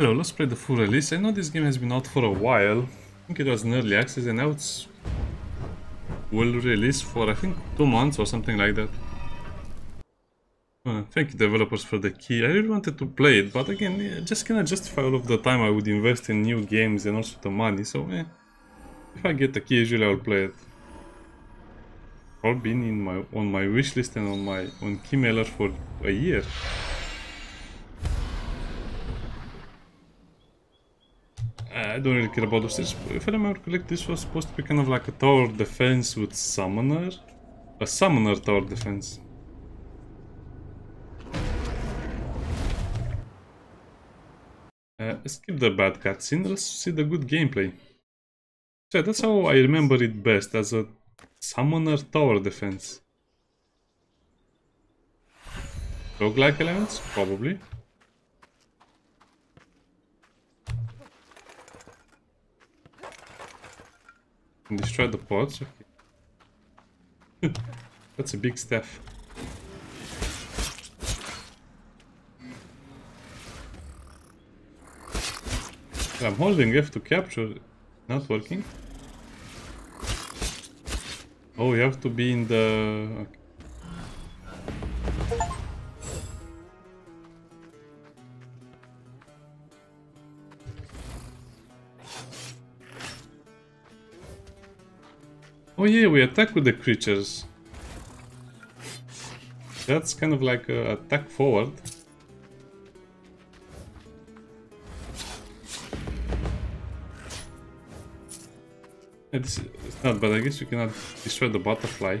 Hello, let's play the full release. I know this game has been out for a while. I think it was in early access and now it's will release for I think two months or something like that. Uh, thank you developers for the key. I really wanted to play it, but again, I just cannot justify all of the time I would invest in new games and also the money, so eh. If I get the key, usually I'll play it. All been in my on my wishlist and on my on Keymailer for a year. I don't really care about those things. If I remember correctly, this was supposed to be kind of like a tower defense with summoner. A summoner tower defense. Uh, skip the bad cutscene, let's see the good gameplay. So that's how I remember it best, as a summoner tower defense. Roguelike elements? Probably. Destroy the pods? Okay. That's a big staff. I'm holding F to capture. Not working. Oh, you have to be in the... Okay. Oh yeah, we attack with the creatures. That's kind of like a attack forward. It's, not, but I guess you cannot destroy the butterfly.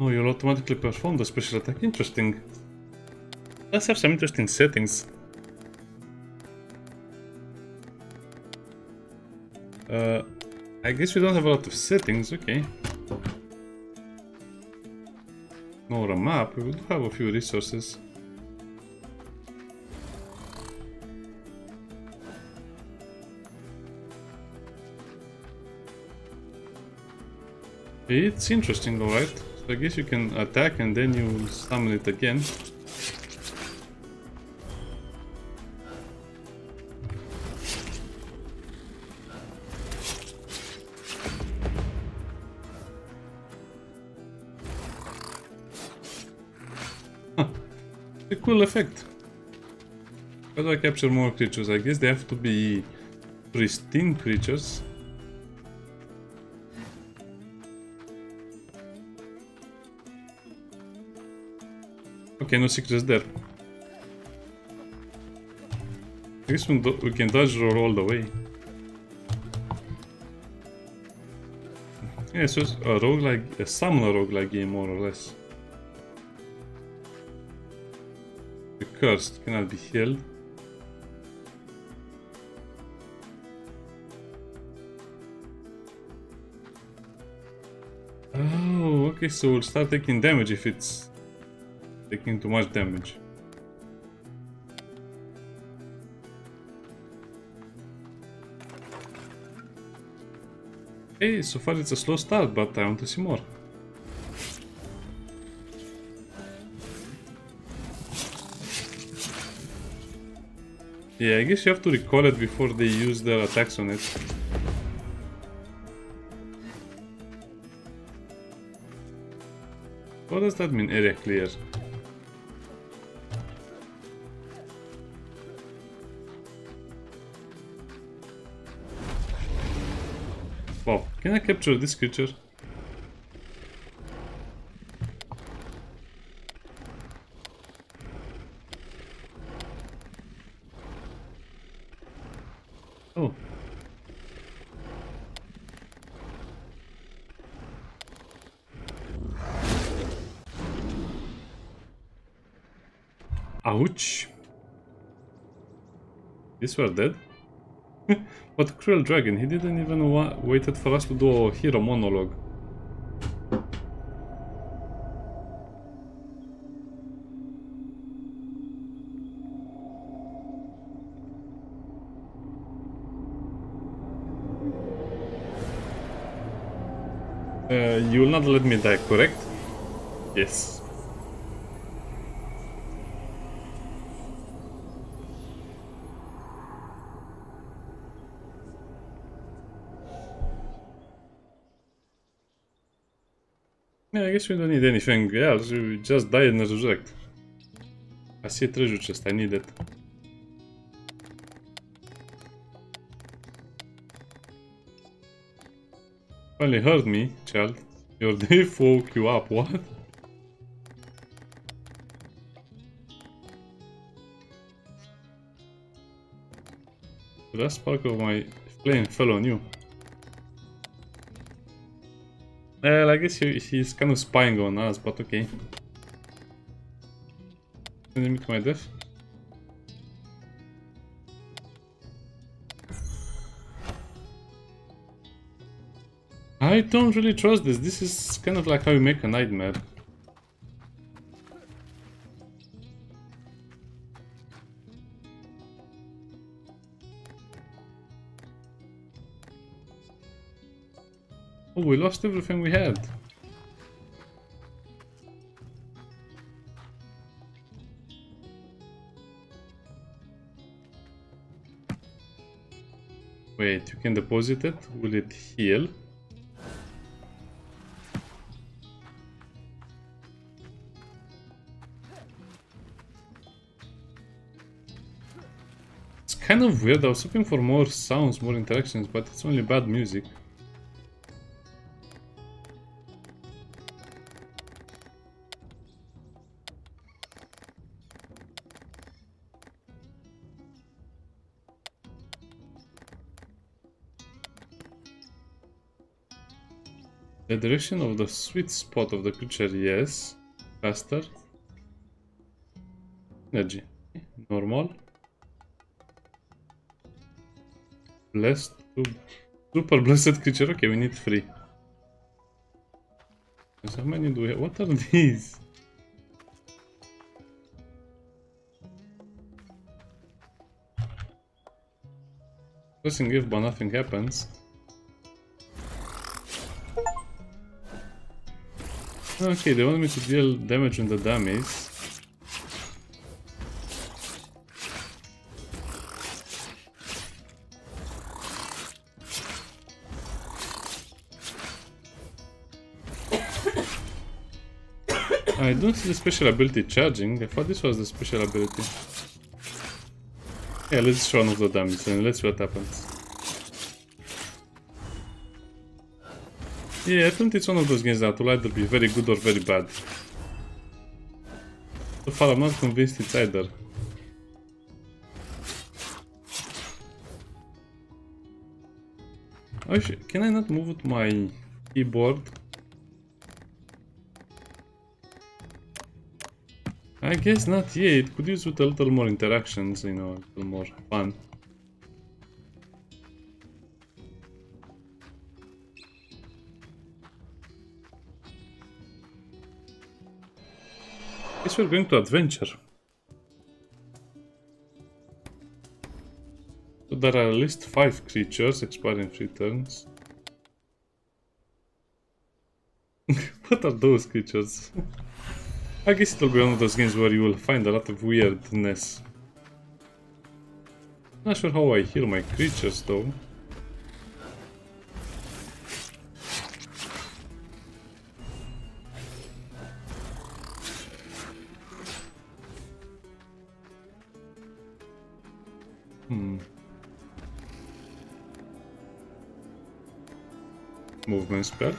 Oh, you'll automatically perform the special attack. Interesting. Let's have some interesting settings. Uh, I guess we don't have a lot of settings, okay. Nor a map, we do have a few resources. It's interesting, alright. So I guess you can attack and then you summon it again. Effect. How do I capture more creatures? I guess they have to be pristine creatures. Okay, no secrets there. Guess we, we can dodge roll all the way. Yeah, so it's a roguelike, a summoner roguelike game more or less. Cursed, cannot be healed. Oh, okay, so we'll start taking damage if it's taking too much damage. Hey, so far it's a slow start, but I want to see more. Yeah, I guess you have to recall it before they use their attacks on it. What does that mean, area clear? Wow, can I capture this creature? This were dead? what cruel dragon, he didn't even wa waited for us to do a hero monologue. Uh, you will not let me die, correct? Yes. Guess we don't need anything else, we just die and resurrect. I see a treasure chest, I need it. Finally heard me, child. Your day woke you up, what? The last spark of my flame fell on you. Well, I guess he, he's kind of spying on us, but okay. Send him to my death. I don't really trust this. This is kind of like how you make a nightmare. Oh, we lost everything we had. Wait, you can deposit it? Will it heal? It's kind of weird, I was hoping for more sounds, more interactions, but it's only bad music. The direction of the sweet spot of the creature, yes. Faster. Energy. Normal. Blessed. Super blessed creature. Okay, we need three. How many do we have? What are these? Pressing F but nothing happens. Okay, they want me to deal damage on the dummies. I don't see the special ability charging. I thought this was the special ability. Yeah, let's show one of the dummies and let's see what happens. Yeah, I think it's one of those games that will either be very good or very bad. So far I'm not convinced it's either. Oh, can I not move my keyboard? I guess not yet. It could use with a little more interactions, you know, a little more fun. Guess we're going to adventure. So there are at least five creatures expiring three turns. what are those creatures? I guess it'll be one of those games where you will find a lot of weirdness. Not sure how I heal my creatures though. Spell.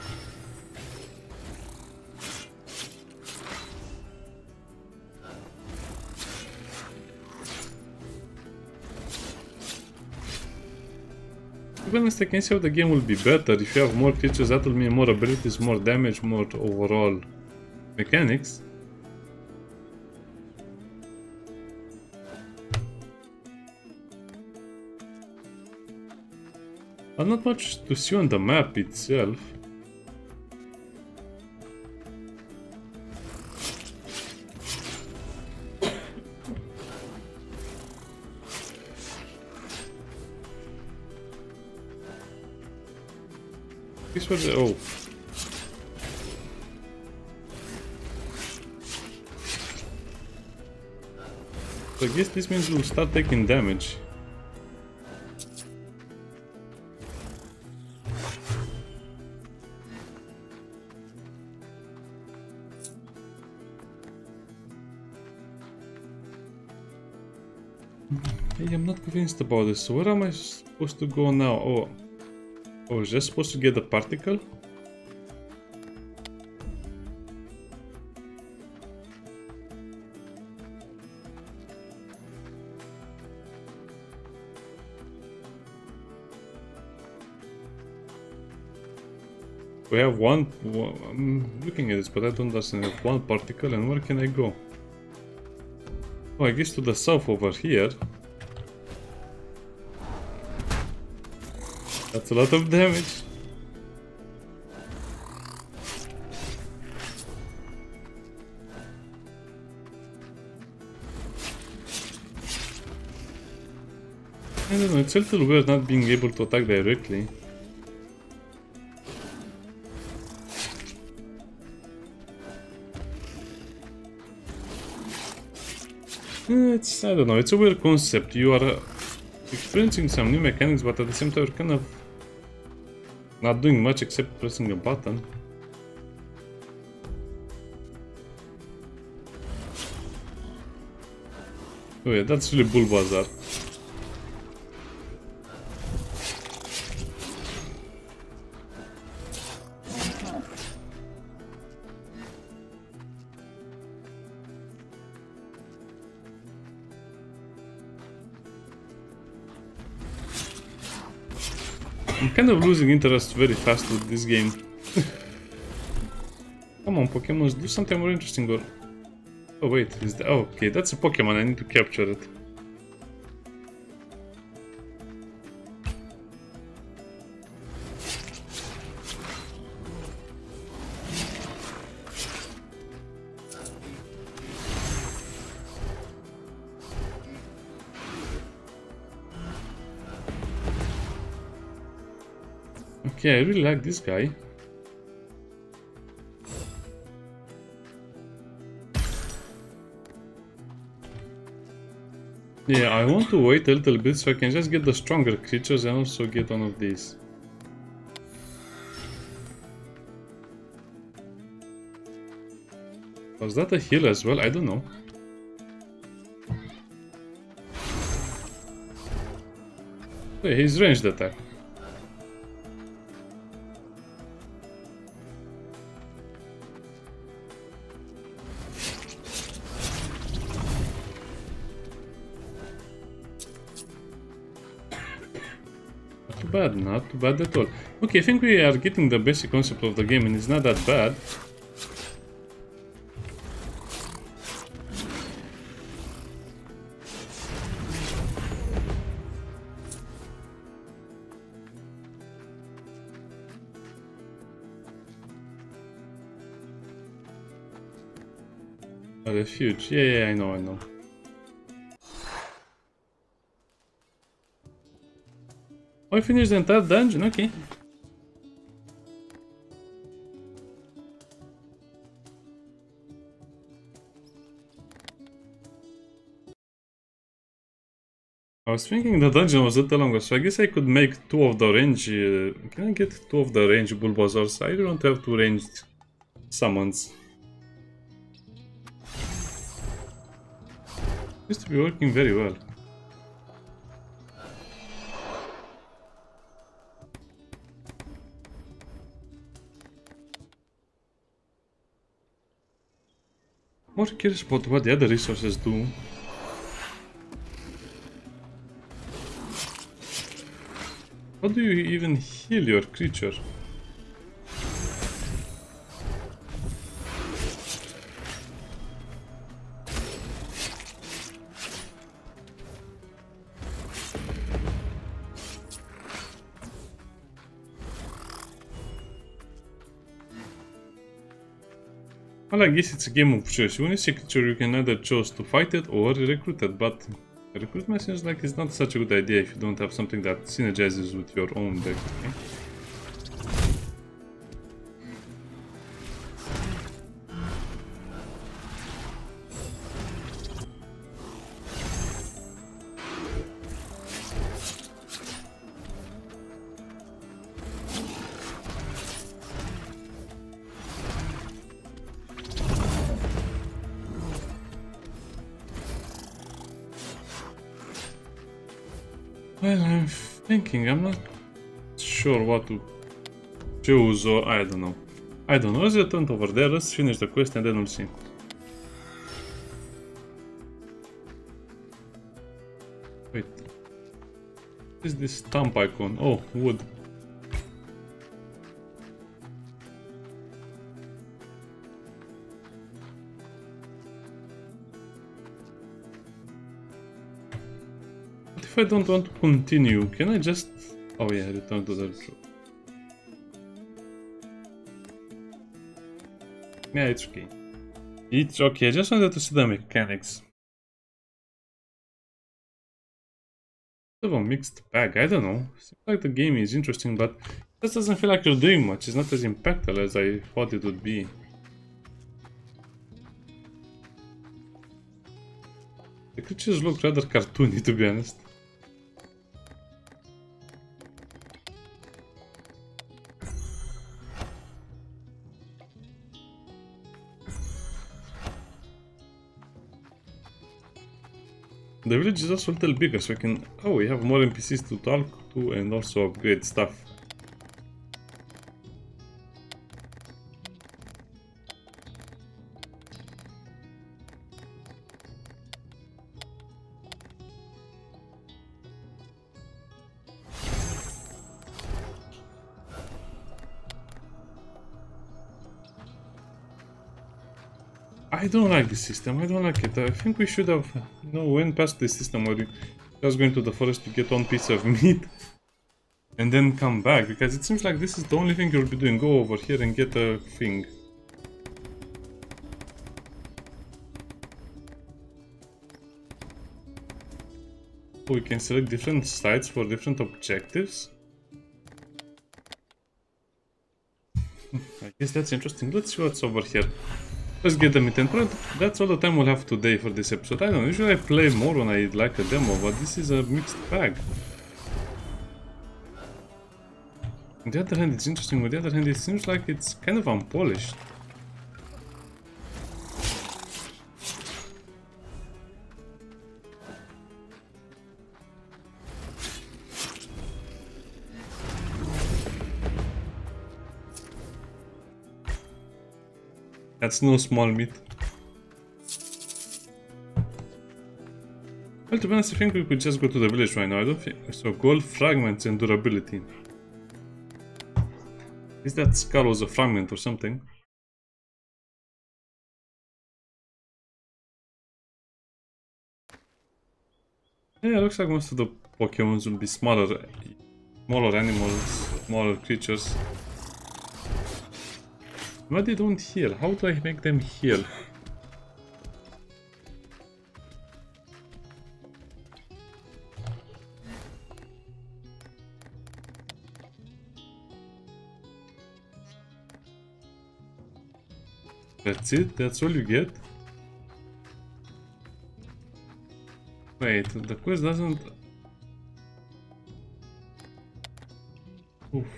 To be honest, can see how the game will be better if you have more creatures, that will mean more abilities, more damage, more overall mechanics. But not much to see on the map itself. So I guess this means we'll start taking damage. Hey, I'm not convinced about this. Where am I supposed to go now? Oh, oh, is just supposed to get the particle? We have one, I'm looking at this, but I don't understand. Have one particle, and where can I go? Oh, I guess to the south over here. That's a lot of damage. I don't know, it's a little weird not being able to attack directly. It's, I don't know, it's a weird concept. You are uh, experiencing some new mechanics, but at the same time you're kind of not doing much except pressing a button. Oh yeah, that's really Bulbasaur. I'm kind of losing interest very fast with this game. Come on, Pokemon, do something more interesting or... Oh wait, is that... Oh, okay, that's a Pokemon, I need to capture it. Okay, I really like this guy. Yeah, I want to wait a little bit so I can just get the stronger creatures and also get one of these. Was that a heal as well? I don't know. Hey, he's ranged attack. Bad, not too bad at all. Okay, I think we are getting the basic concept of the game and it's not that bad. Refuge. Yeah, yeah, I know, I know. I finished the entire dungeon, okay. I was thinking the dungeon was a little longer, so I guess I could make two of the range... Uh, can I get two of the range Bulbasaurs? I don't have two ranged summons. Used to be working very well. More curious about what the other resources do. How do you even heal your creature? Well, I guess it's a game of choice. When you creature, you can either choose to fight it or recruit it, but recruitment seems like it's not such a good idea if you don't have something that synergizes with your own deck, okay? Sure what to choose or I don't know. I don't know, let's return over there, let's finish the quest and then we'll see. Wait. What is this stamp icon? Oh, wood. What if I don't want to continue? Can I just... Oh yeah, return to the job. Yeah, it's okay. It's okay, I just wanted to see the mechanics. Sort of a mixed bag, I don't know. Seems like the game is interesting, but it just doesn't feel like you're doing much. It's not as impactful as I thought it would be. The creatures look rather cartoony, to be honest. The village is also a little bigger, so we can... Oh, we have more NPCs to talk to and also upgrade stuff. I don't like this system, I don't like it. I think we should have, you know, went past this system where you just go into the forest to get one piece of meat and then come back, because it seems like this is the only thing you'll be doing. Go over here and get a thing. Oh, we can select different sites for different objectives. I guess that's interesting. Let's see what's over here. Let's get the meet and That's all the time we'll have today for this episode. I don't know, usually I play more when I like a demo, but this is a mixed bag. On the other hand, it's interesting. On the other hand, it seems like it's kind of unpolished. That's no small meat. Well, to be honest, I think we could just go to the village right now. I don't think so. Gold fragments and durability. Is that skull was a fragment or something? Yeah, looks like most of the Pokemons will be smaller, smaller animals, smaller creatures. Why they don't heal? How do I make them heal? That's it? That's all you get? Wait, the quest doesn't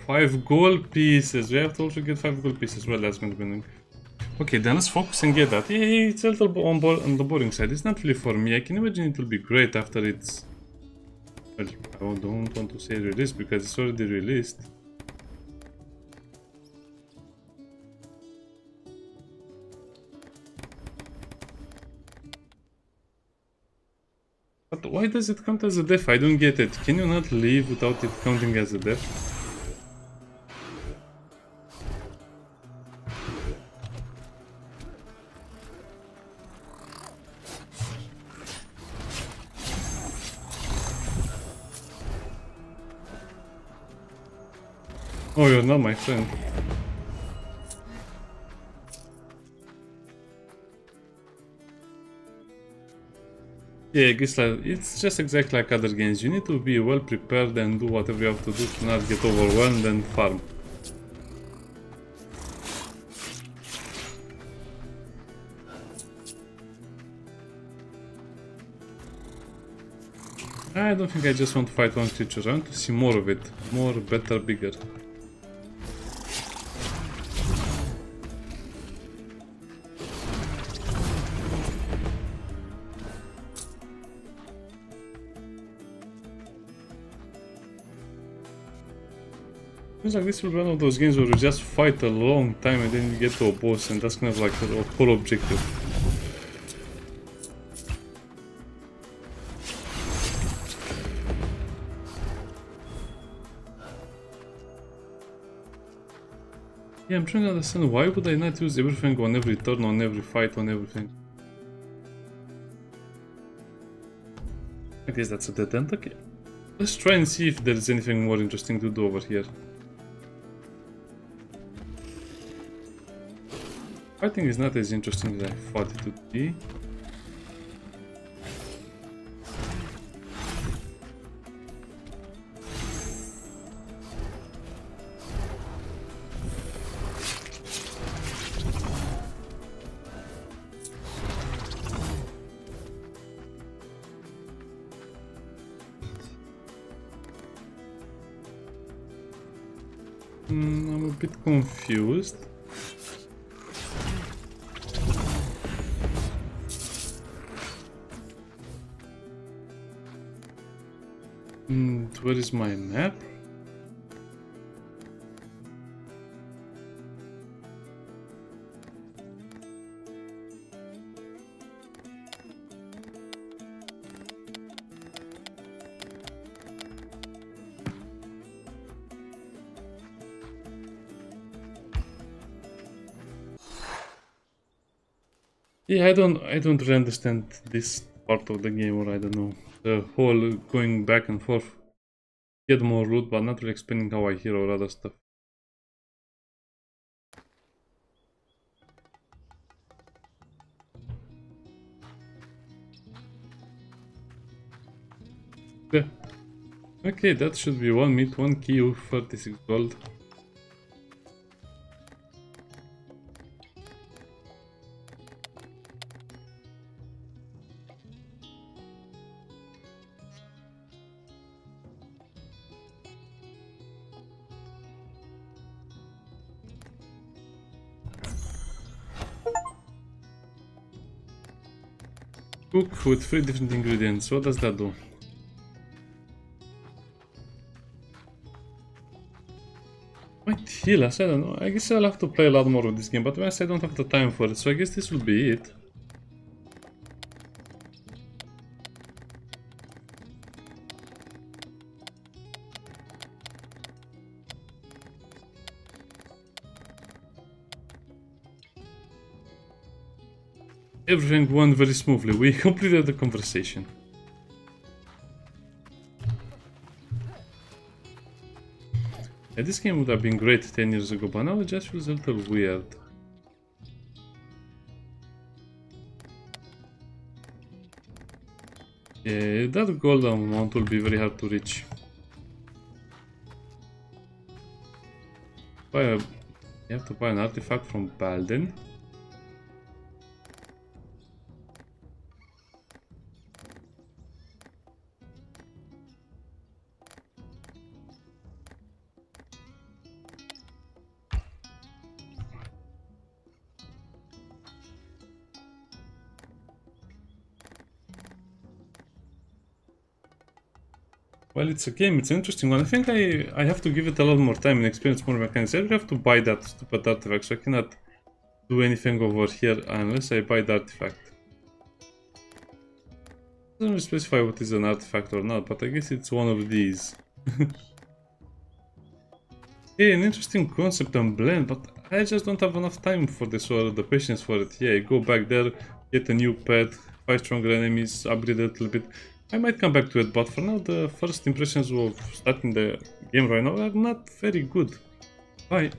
five gold pieces. We have to also get five gold pieces. Well, that's going to be Okay, then let's focus and get that. Yeah, it's a little on, on the boring side. It's not really for me. I can imagine it will be great after it's... Well, I don't want to say released because it's already released. But why does it count as a death? I don't get it. Can you not leave without it counting as a death? Oh, you're not my friend. Yeah, Gisla, it's just exactly like other games. You need to be well prepared and do whatever you have to do to not get overwhelmed and farm. I don't think I just want to fight one creature, I want to see more of it. More, better, bigger. Feels like this will be one of those games where you just fight a long time and then you get to a boss and that's kind of like the whole objective. Yeah, I'm trying to understand why would I not use everything on every turn, on every fight, on everything. I guess that's a dead end, okay. Let's try and see if there's anything more interesting to do over here. Fighting is not as interesting as I thought it would be. Mm, where is my map? Yeah, I don't I don't really understand this part of the game or I don't know. The whole going back and forth. Get more loot but not really explaining how I heal or other stuff. Yeah. Okay, that should be one meat, one key, 36 gold. Cook with three different ingredients. What does that do? Might heal us, I don't know. I guess I'll have to play a lot more of this game, but I don't have the time for it, so I guess this will be it. Everything went very smoothly. We completed the conversation. Yeah, this game would have been great 10 years ago, but now it just feels a little weird. Yeah, that gold amount will be very hard to reach. Buy a, you have to buy an artifact from Balden. Well, it's a game, it's an interesting one. I think I, I have to give it a lot more time and experience more mechanics. I have to buy that stupid artifact, so I cannot do anything over here unless I buy the artifact. It doesn't specify what is an artifact or not, but I guess it's one of these. yeah, an interesting concept and blend, but I just don't have enough time for this or the patience for it. Yeah, go back there, get a new pet, fight stronger enemies, upgrade a little bit. I might come back to it, but for now the first impressions of starting the game right now are not very good. Bye.